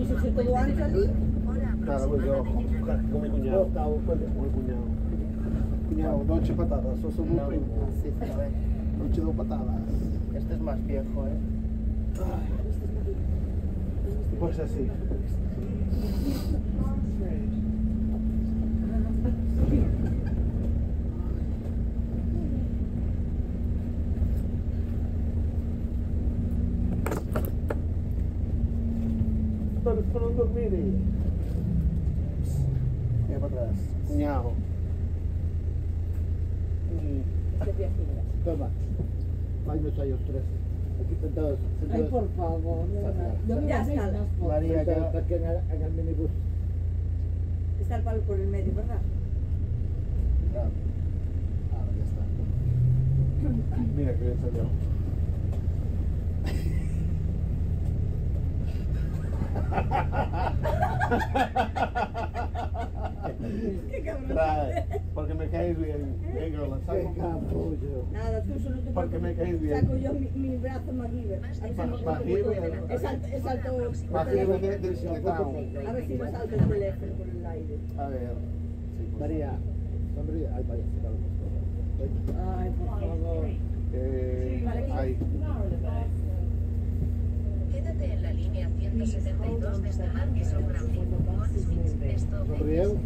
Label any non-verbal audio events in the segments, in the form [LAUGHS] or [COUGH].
260 do ano já vi. Cara, mas eu com o cunhado. Com o cunhado. Cunhado, dou-te patada, só sou muito primo. Não-te dou patada. é mais viejo, é? Pois é sim Nhau. Toma. Váyme a ellos tres. Aquí sentados. Ai, por favor. No, no, ya está. María, acá en el. Está o palo por el medio, ¿verdad? Claro. Ah, ya está. Mira que bien salió. ha ha ha ha Trae, porque me caes bien. Venga, saco. Nada, tú solo te Porque me caes bien. Saco yo mi, mi brazo MacGyver. A ver si Ma- me- MacGyver. Es alto, es alto. A ver si me salta el teléfono por el aire. A ver. Pues. María, sonríe. Ay, vaya, por favor. Eh, ahí. Quédate en la línea 172 desde Marquesón Grambling. Esto Sonríe. 12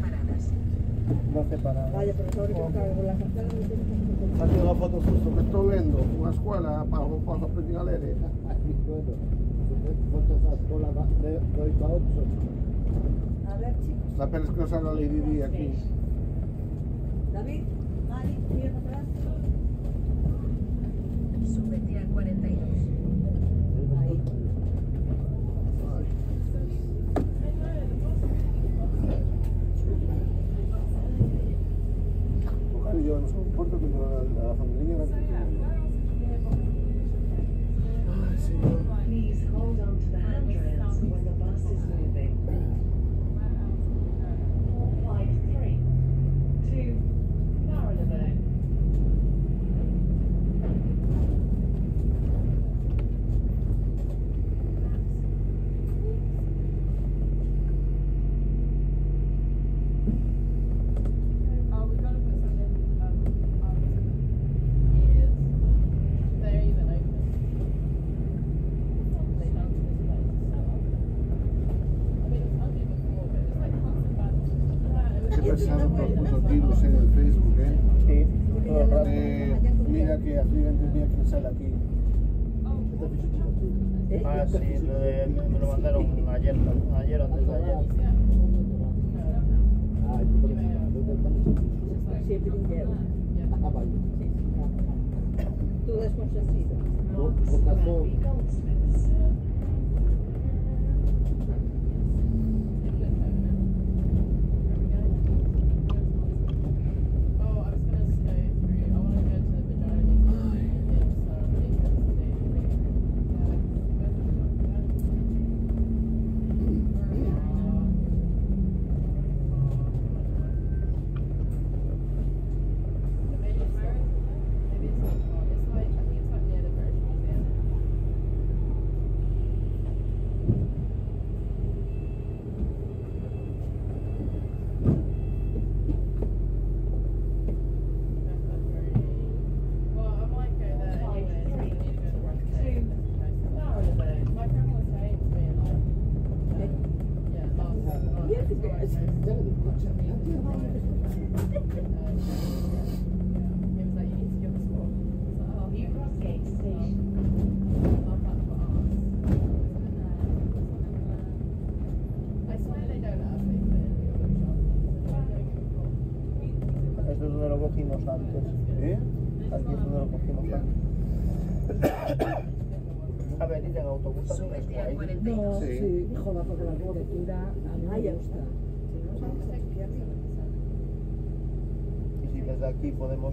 paradas. No sé para. Vaya, por favor, que con la cartera. la foto justo que estoy viendo. Una escuela para cuando aprendí a leer. Ay, bueno. ¿Cuántas las cola de doy para ocho? A ver, chicos. La pena es que no salga Lady Di aquí. David, Mari, para atrás. Súbete a 42. Ahí. Importa que yo a la familia. Pesado por tiros en el Facebook, ¿eh? Sí, todo el rato. Eh, mira que accidente mira quién sale aquí. ¿Eh? Ah, sí, lo de- me lo mandaron ayer, ayer o antes de ayer. Ay, tú también.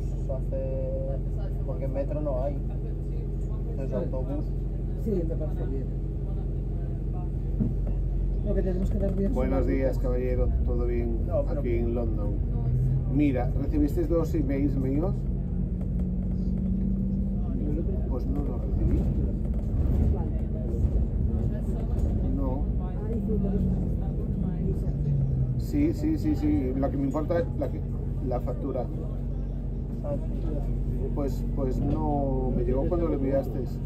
Hacer. Porque en metro no hay. Entonces autobús. Sí, me parece bien. Lo que tenemos que dar bien. Buenos días, caballero. ¿Todo bien? No, pero- Aquí en London. Mira, ¿recibisteis dos emails míos? Pues no los recibí. Sí, sí, sí, sí. La que me importa es la, que- la factura. Pues, pues no, me llegó cuando le enviaste. Pues.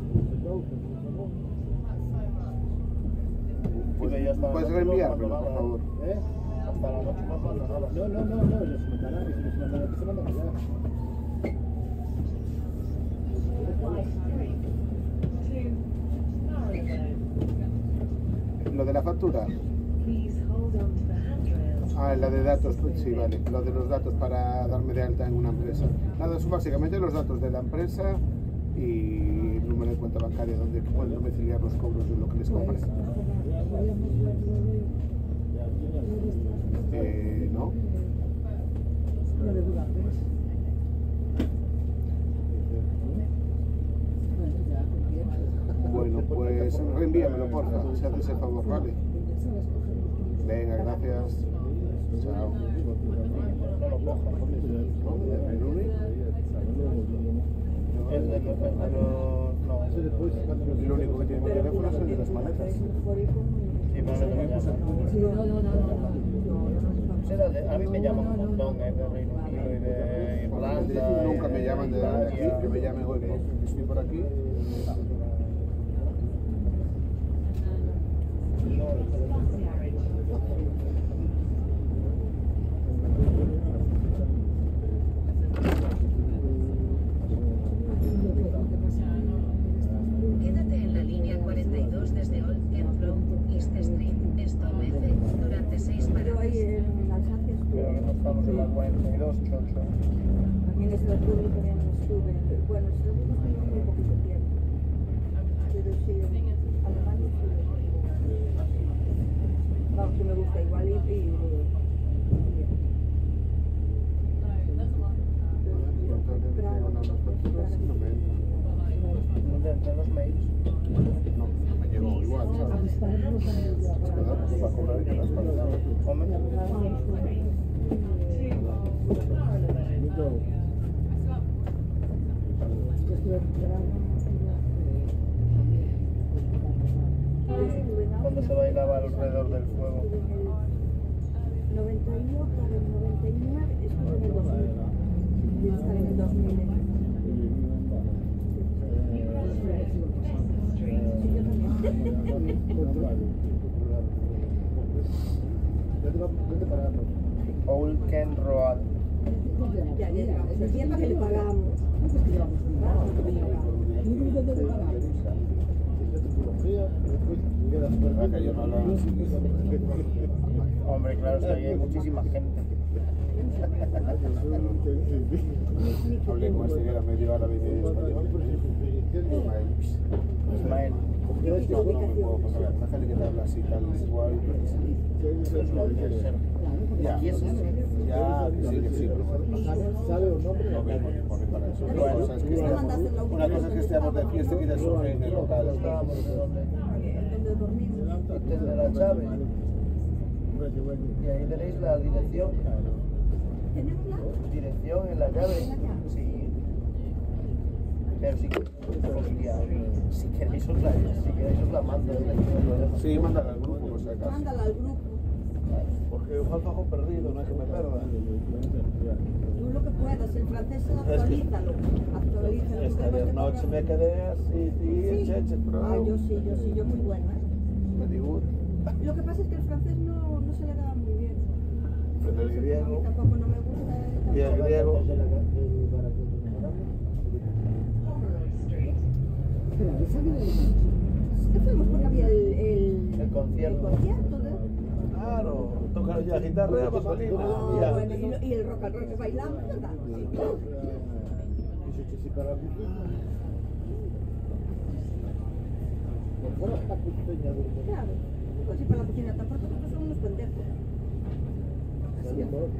¿Puedes reenviármelo, por favor? ¿Eh? hasta la noche no. No, no, no, no, ya se mandará, que si no se mandará, que se manda allá. Lo de la factura. Please hold on to. Ah, la de datos, pues sí, vale. Lo de los datos para darme de alta en una empresa. Nada, son básicamente los datos de la empresa y el número de cuenta bancaria donde pueden domiciliar los cobros de lo que les compre. Eh, ¿no? Bueno, pues reenvíamelo, porfa, si haces el favor, ¿vale? Gracias. Chao. El de los. El no, único que tiene mi teléfono es el de las maletas. pero no me no, no, A mí me llaman un montón, eh, de Reino Unido y de Irlanda. Nunca y me llaman de aquí, que me llamen hoy, ¿no? Estoy por aquí. Así, tal, igual. Ya, ¿Y eso? ya, que sí, sí, pero. ¿Sabe un nombre? No vengo ni por para eso. Bueno, Una cosa es que estemos- una cosa es que estemos de fiesta y que de surge en el local. Estábamos de dónde. Donde dormimos. Y tendré la llave. Y ahí tenéis la dirección. Dirección en la llave. Sí. Pero si, queréis os la, si queréis os la mando. ¿eh? Sí, mándala al grupo, por si acaso. Mándala al grupo. Porque un alfajo perdido, no es que me perda. Tú lo que puedas. En francés actualízalo. Actualízalo. Es que ayer noche me quedé así, sí, cheche, pero... Ah, yo sí, yo sí, yo muy buena. ¿eh? Me digo, Lo que pasa es que el francés no, no se le da muy bien. pero el A mí griego... tampoco no me gusta. Y el tampoco. griego... ¿Qué fuimos? Porque había el, el, El concierto. el concierto de... Claro, tocar ya guitarra, basolina, Ah, ya. bueno, y, el rock and roll que bailamos, ¿verdad? Claro. Pues sí, para la cocina tampoco porque son unos pendejos.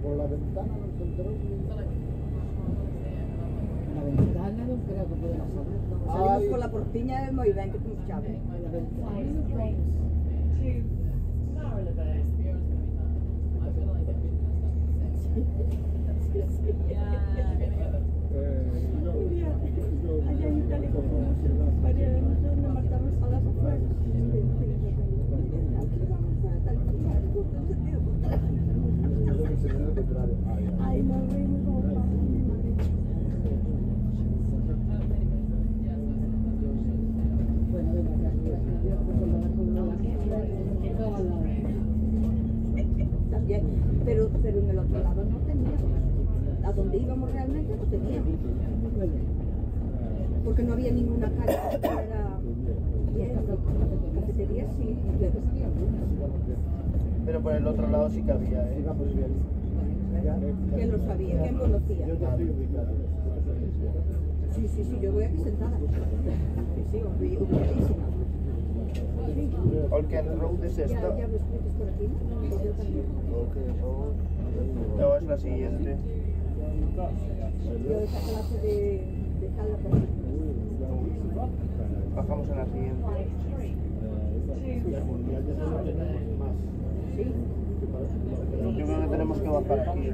Por la ventana no se enteró. La ventana no creo que salir. Salimos por la portiña de muy bien, que como chave. Allá en Italia, como María de Jesús, nos marchamos a las afueras. Ay, no, reímos como papá, mi madre. Bueno, venga, ya, ya, ya, con la- con la- con la- También, pero, pero en el otro lado no teníamos. A donde íbamos realmente no teníamos. Porque no había ninguna calle que fuera bien. Cafetería sí, pero por el otro lado sí que había, ¿eh? Ya. ¿Quién lo sabía? ¿Quién conocía? Ya. Sí, sí, sí, yo voy aquí sentada. Sí, sí, ubicadísima. Sí. Orchard Road es Ya, esta. ya me por aquí, ¿no? Es la siguiente. Bajamos en la siguiente. Yo creo que tenemos que bajar aquí.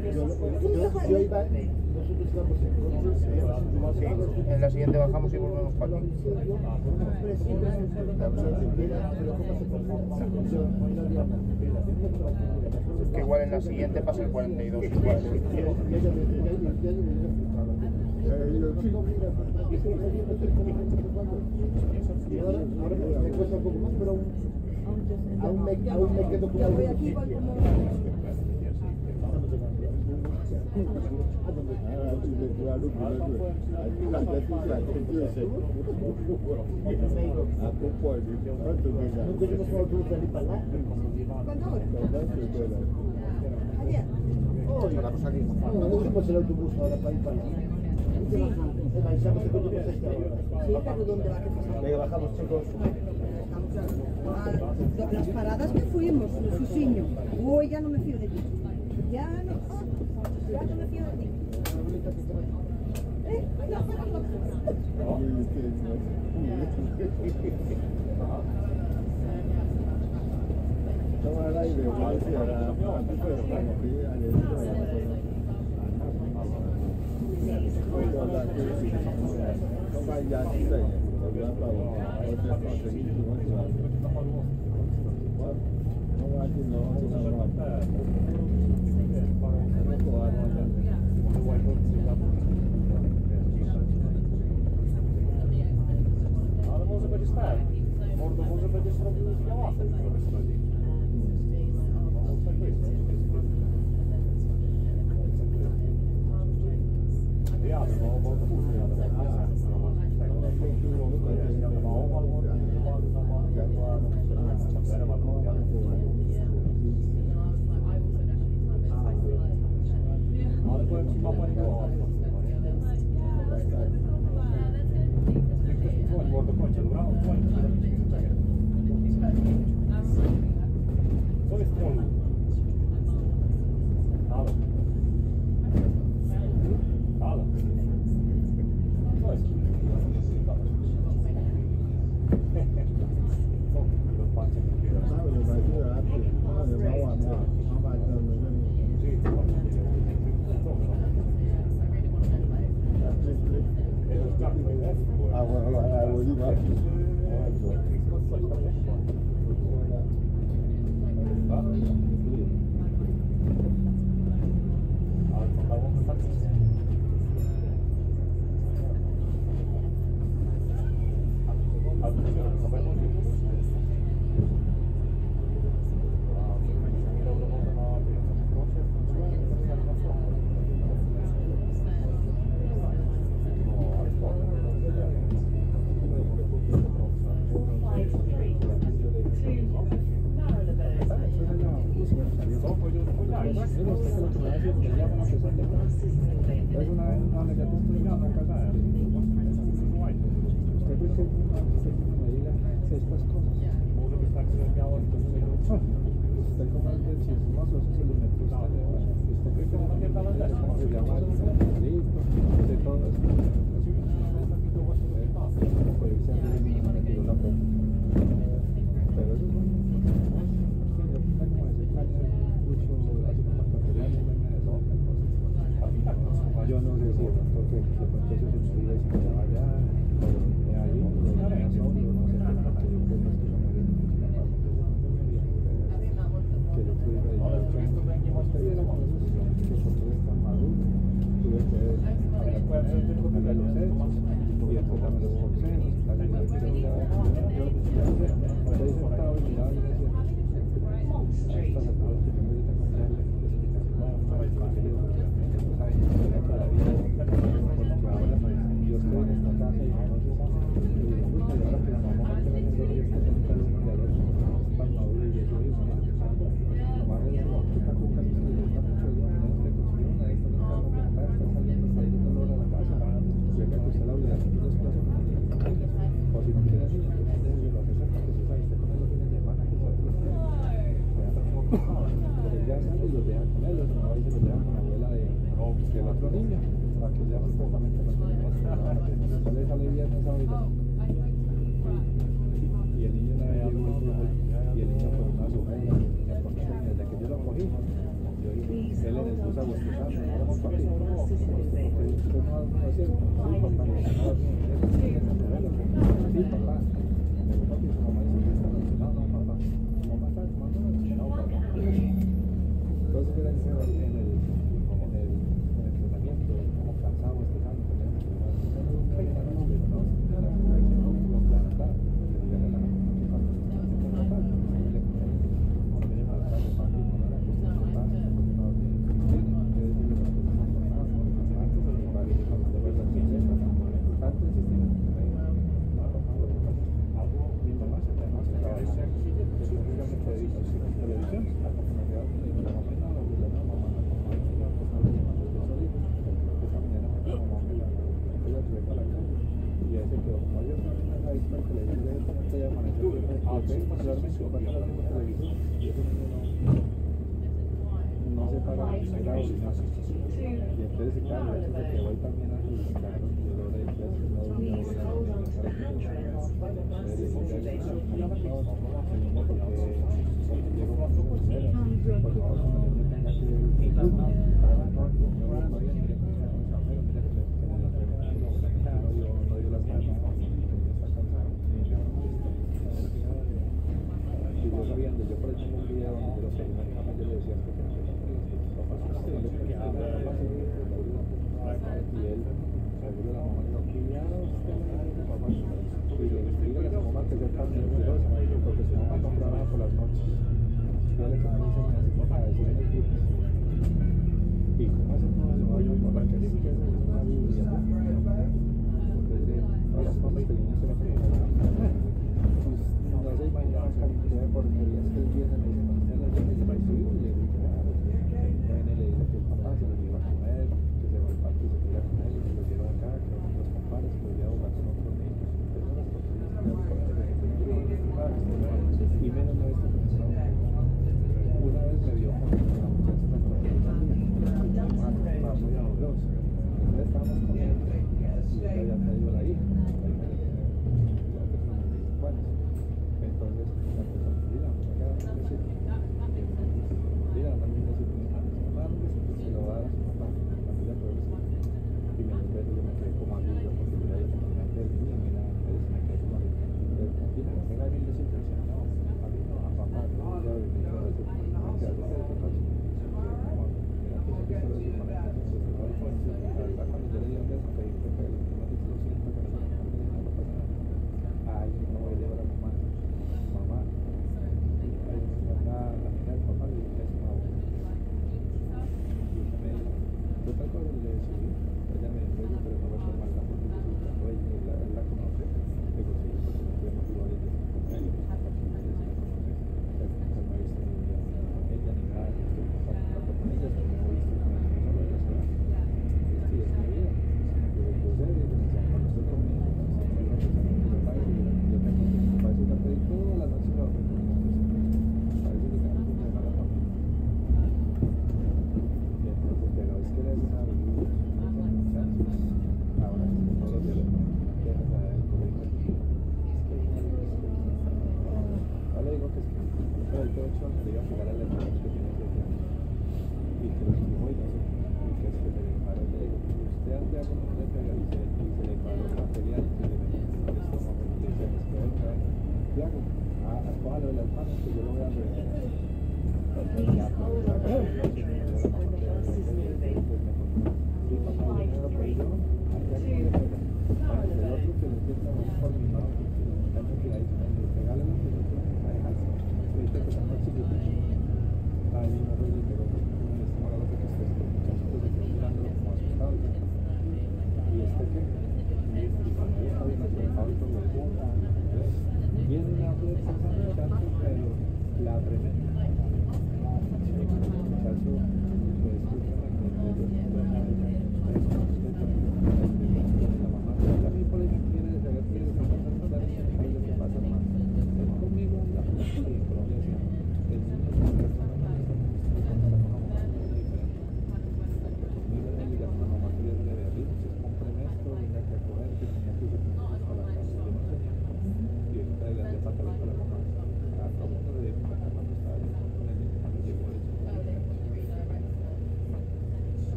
Sí, en la siguiente bajamos y volvemos para aquí. Igual en la siguiente pasa el 42 igual. Ahora no autobús para. Ayer. Hoy. Paramos aquí. No, cogimos el autobús ahora para ir para allá. Sí. Cuánto cuesta este ahora. Sí, pero ¿dónde va? ¿Qué pasa? Venga, bajamos, chicos. Ah, las paradas que fuimos, Fusiño. Uy, ya no me fío de ti. Ya no, ya no me fío de ti. ¿Eh? [LAUGHS] Ale może będzie tak. Może, może będziesz robił z białasem, żeby sobie. Thank you. que el otro niño, para que ya supuestamente lo tenemos. Viernes sábado. Y el niño le había dado y el niño fue una sujeña. Desde que yo lo cogí, yo dije, él le puso a buscar, ahora vamos para ti. Sí, papá. Sí, papá.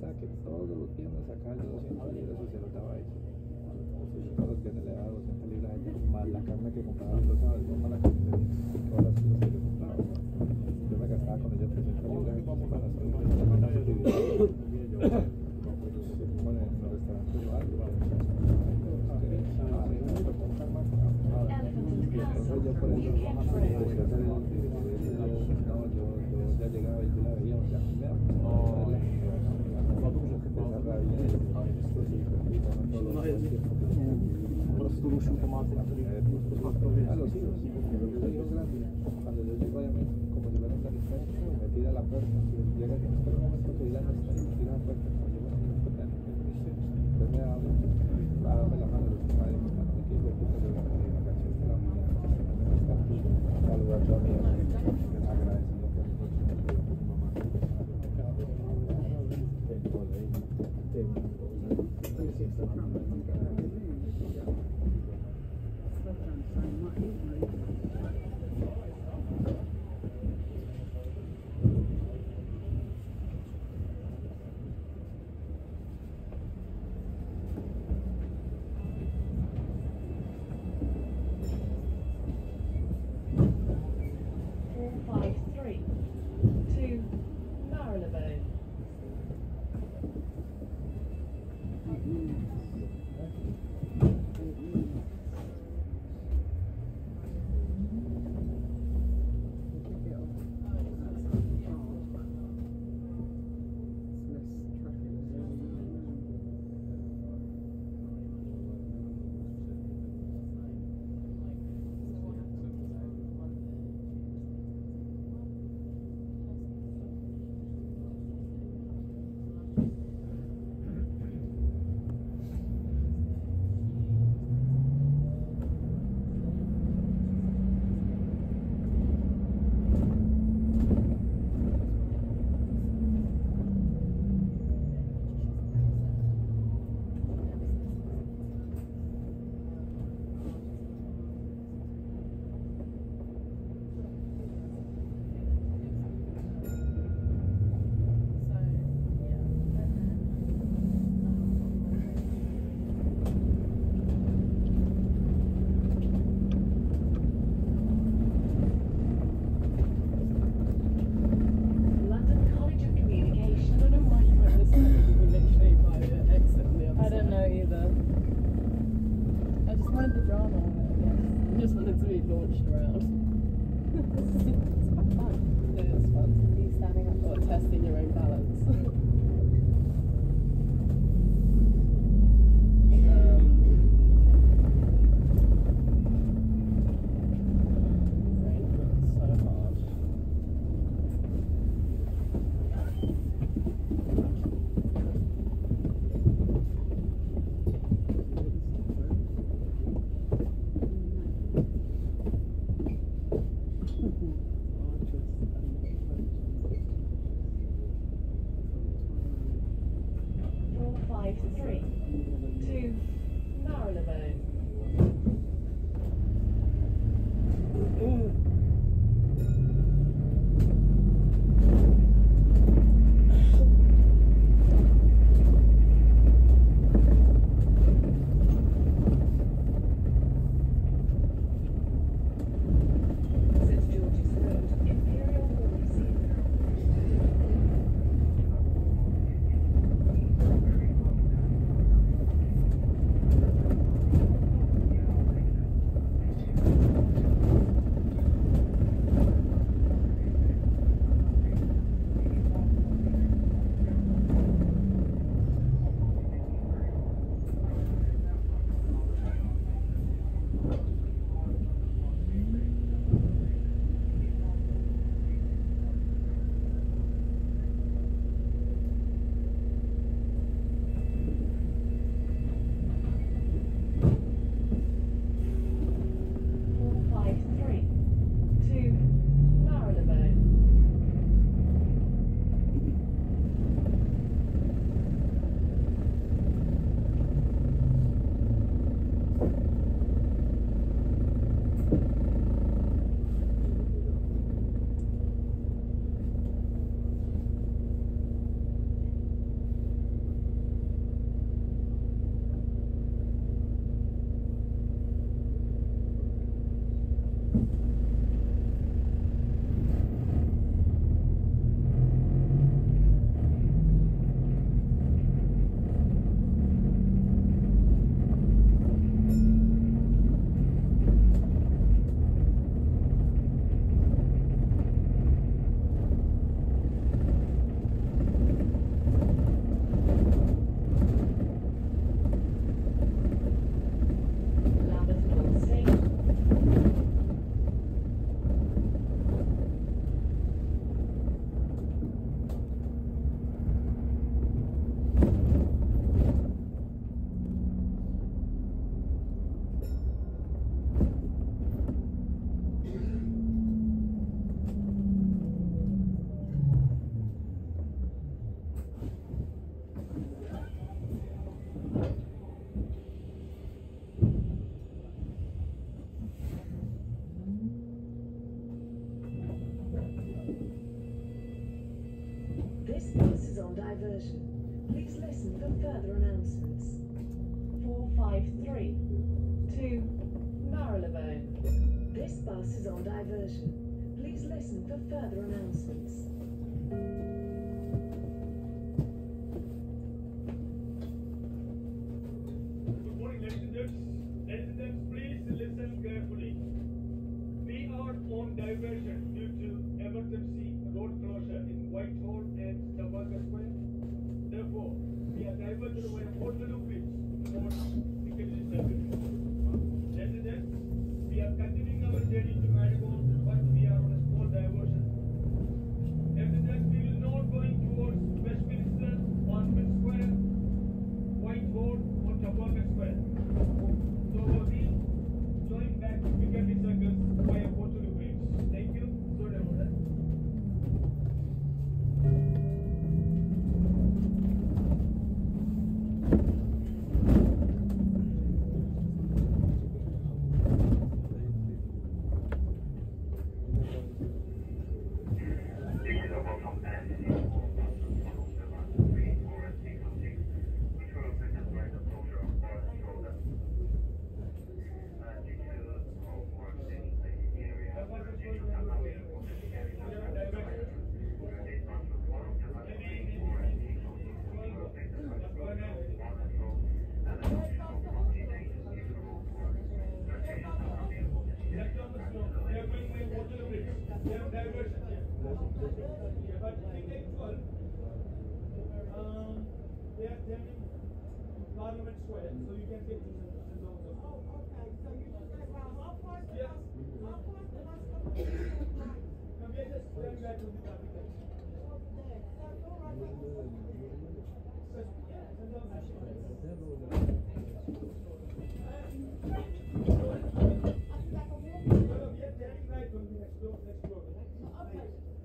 que todos los viernes acá, 200 libras y 60 baile. Todos los le libras la carne que compraba los sábados, más la carne.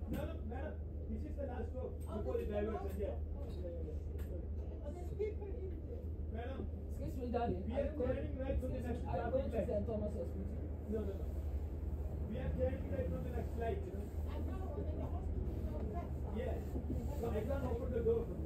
Madam, madam, this is the last row. before the diversion. Yeah. Madam. Excuse me, darling. We are turning right from the next flight. I'm going to St. Thomas Hospital. No, no, no. We are turning right from the next flight, you know. I the hospital. Yes. So I can't open the door.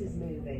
Is moving.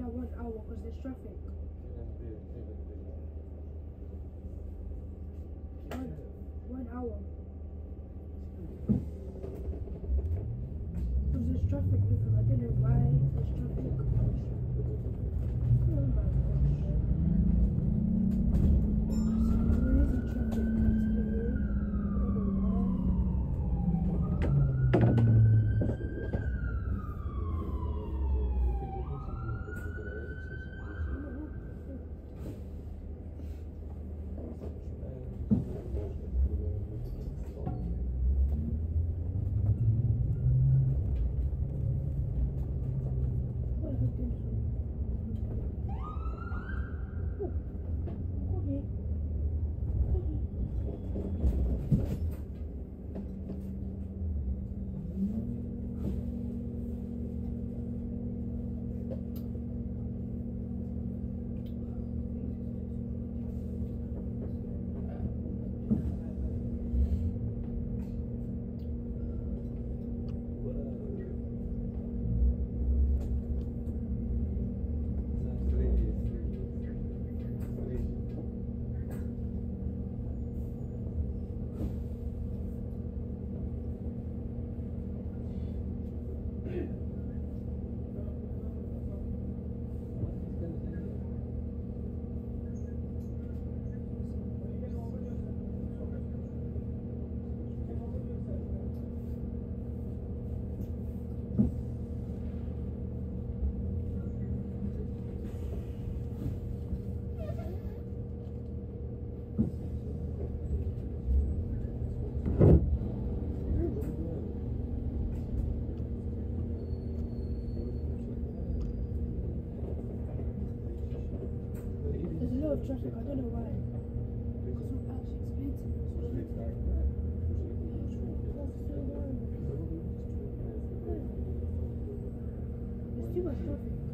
Like one hour because there's traffic. que gostoso.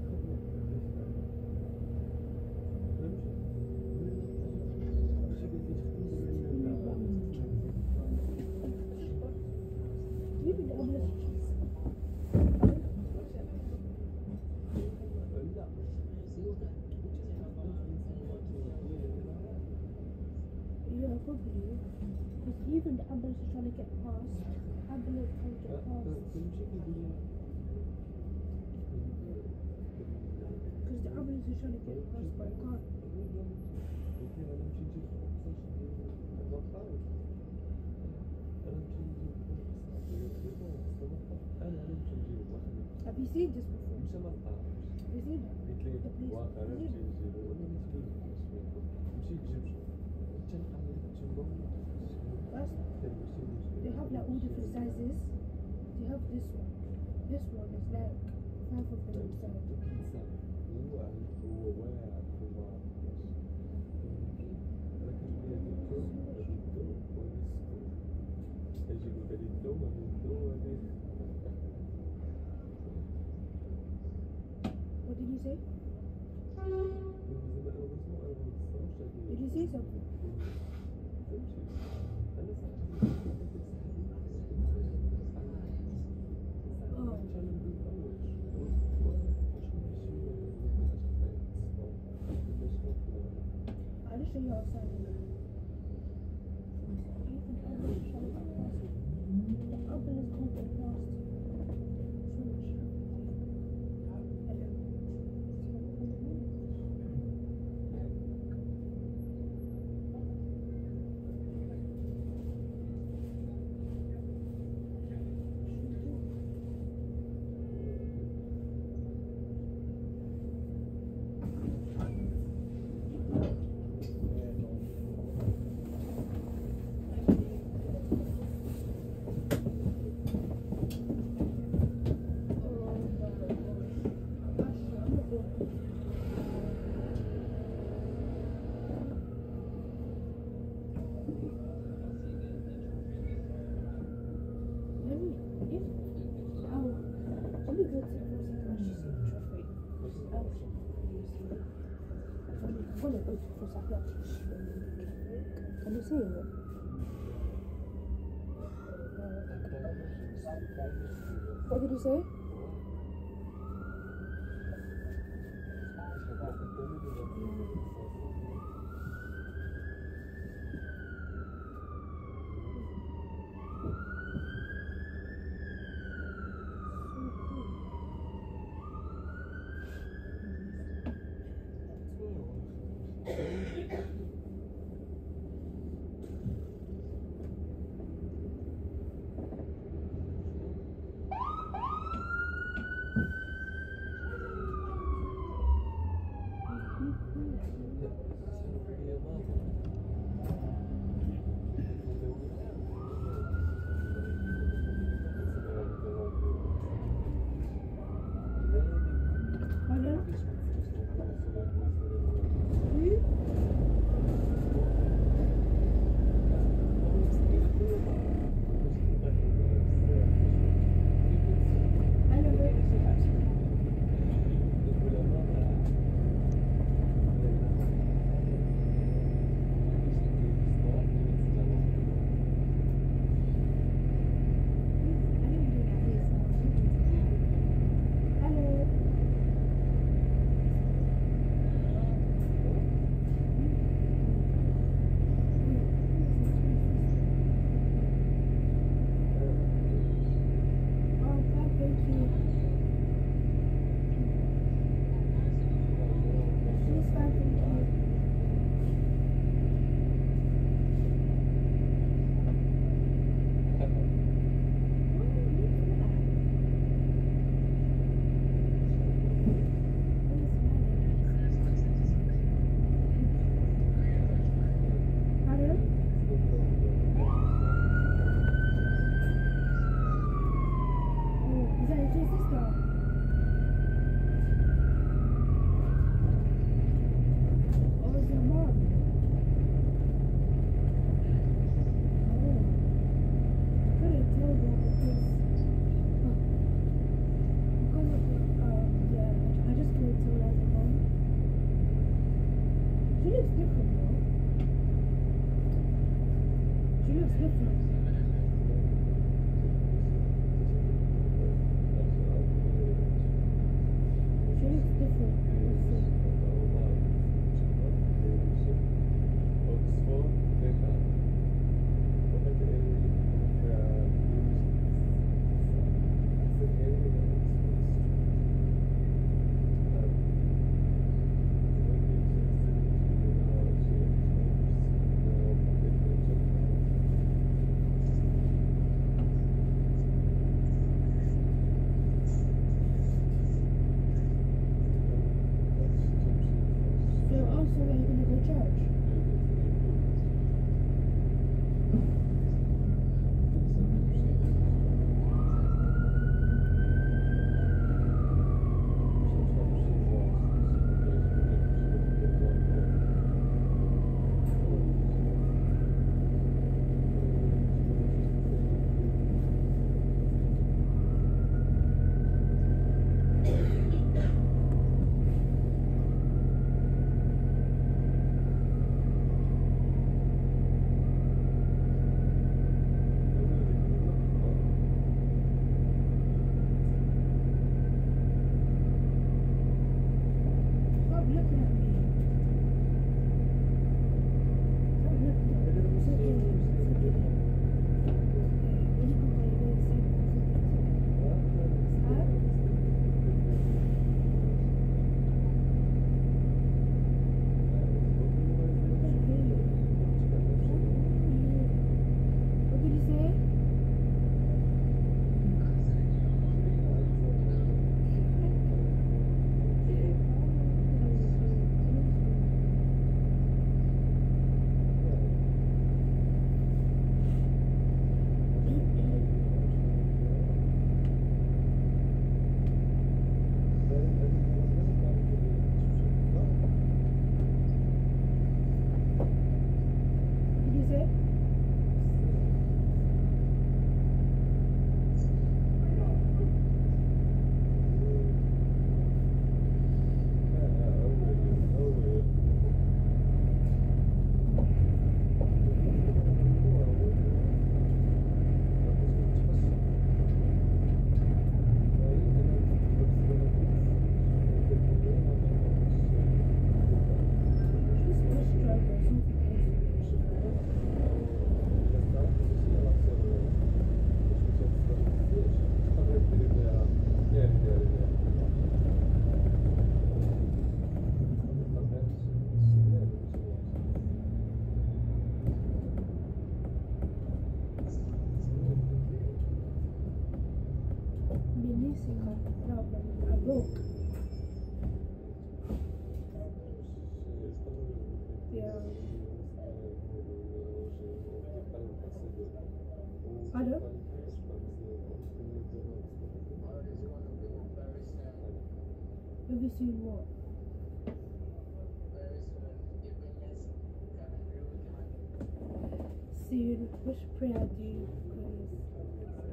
Which prayer do you guys?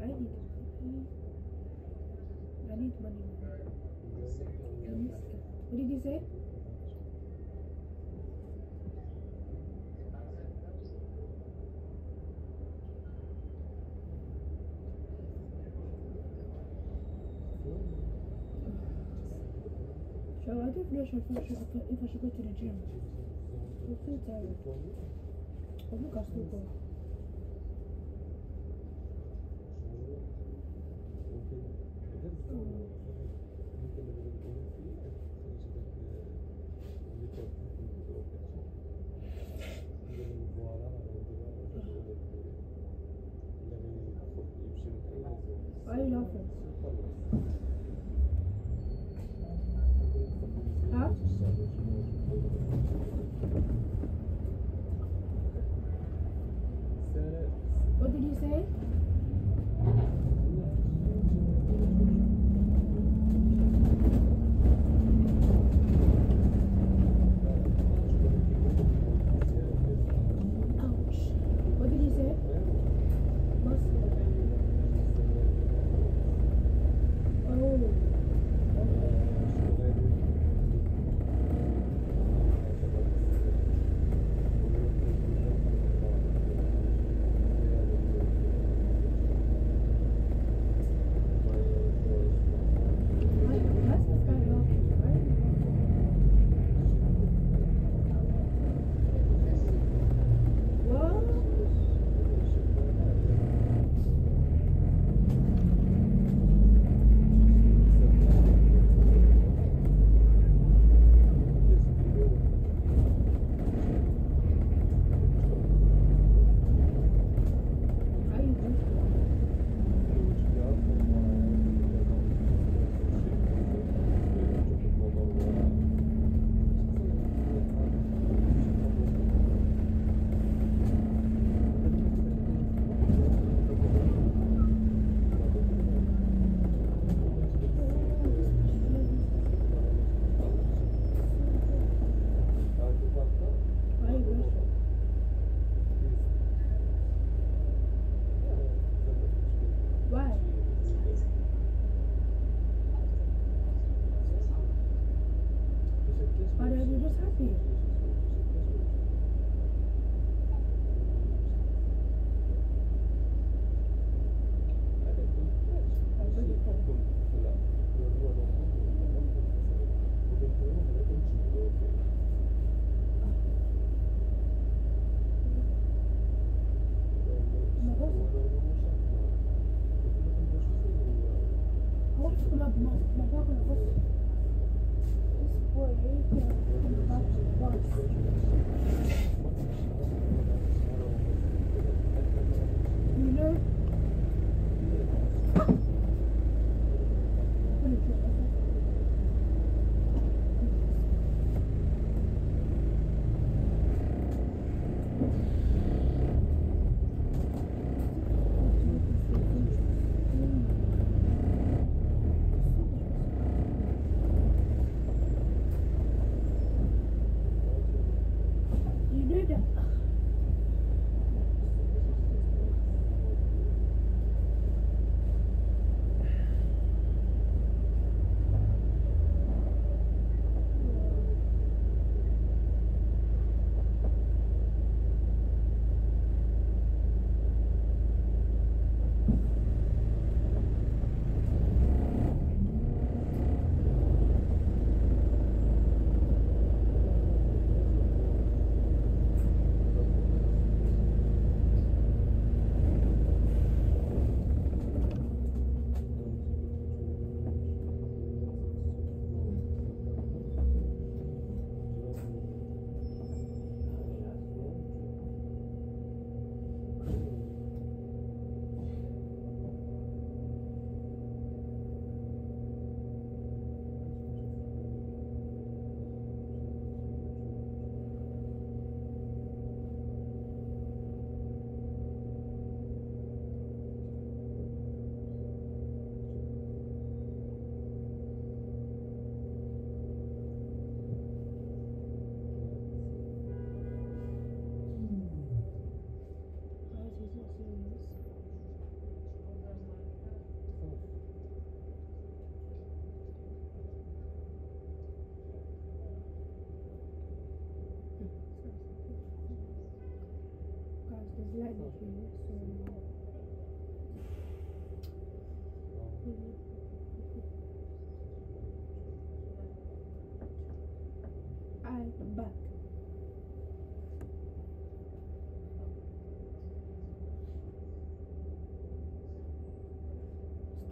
I need money. I need money. What did you say? So I don't know if I should, if I should go to the gym. Oh, I feel tired. I look at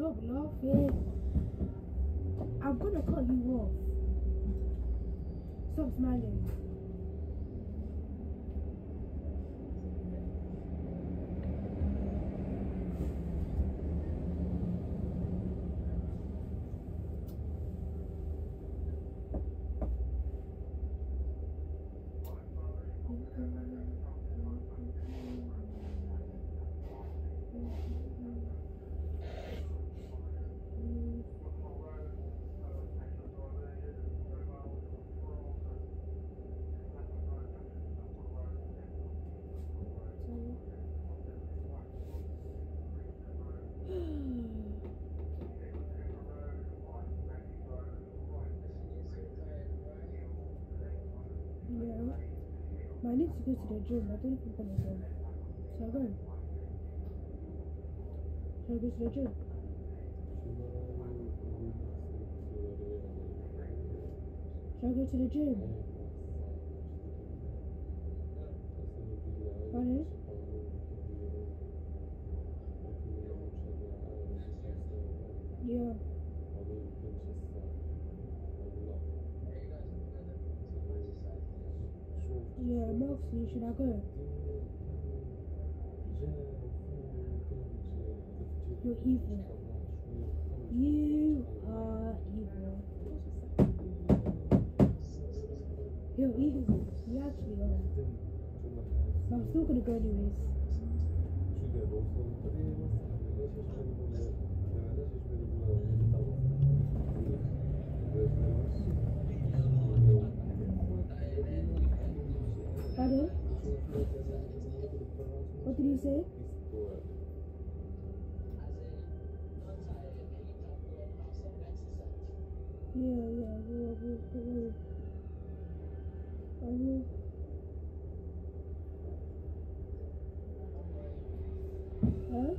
Stop laughing. I'm gonna cut you off. Stop smiling. Yeah. But I need to go to the gym. I don't think I'm gonna go. Shall I go? Shall I go to the gym? Shall I go to the gym? Pardon? Yeah. Yeah, I'm asking you, should I go? You're evil. You are evil. You're evil. You actually are. But I'm still gonna go anyways. What did you say? Yeah, yeah, we'll, we'll, we'll. I will. Huh?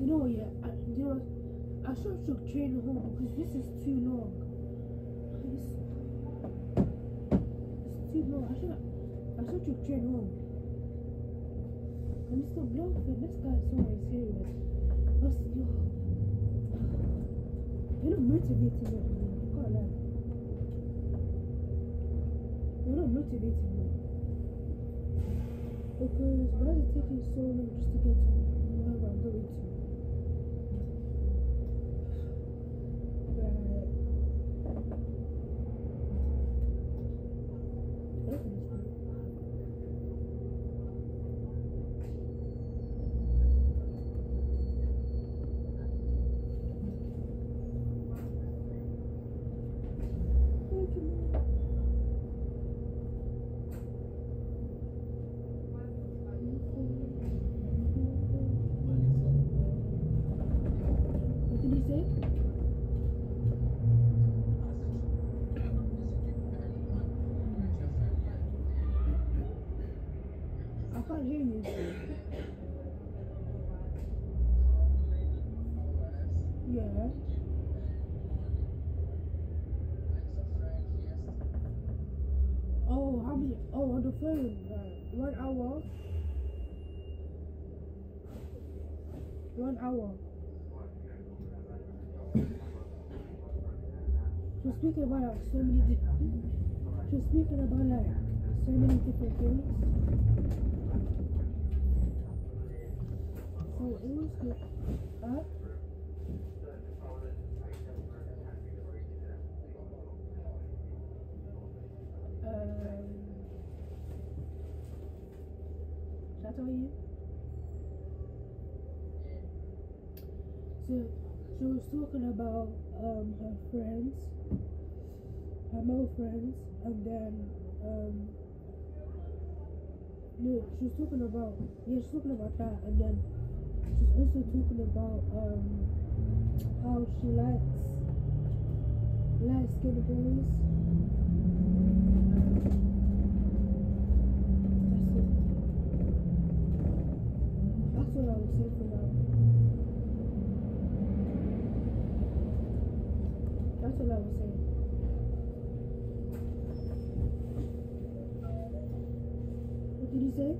You know, yeah, I, you know, I should took train home because this is too long. Took train home. It's not bluffing. This guy is so serious. What's yo? You're not motivating me. You can't lie. You're not motivating me. Because why is it taking so long just to get to wherever I'm going to? Right. That's understandable. Thank you, Mom. What did he say? I can't hear you. Yeah. Oh, how many? Oh, on the phone. Right. One hour. One hour. She was speaking about like so many different. Was speaking about like so many different things. So it was good. Huh? Um, should I tell you? So she was talking about um her friends, her male friends, and then um no, she was talking about yeah, she's talking about that, and then she's also talking about um how she likes light skinned boys. That's it. That's what I would say for now. What did you say?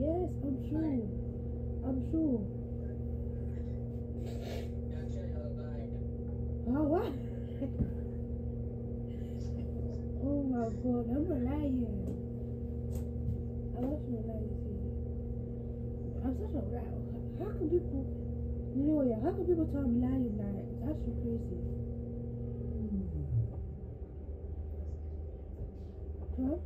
Yes, I'm sure. I'm sure. Oh, what? oh my god, I'm not lying. I'm not gonna lie to you. I'm such a rat. How can people, you know, yeah, how can people tell I'm lying like, it's actually crazy. Hmm. Huh?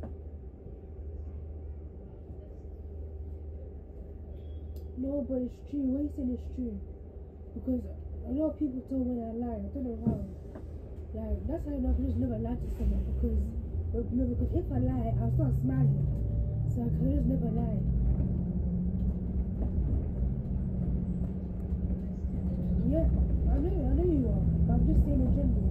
No, but it's true. What you saying is true. Because a lot of people tell when I lie. I don't know how. Like, that's how I know I just never lie to someone. Because, no, because if I lie, I'll start smiling. So I can just never lie. Christine and Jimmy.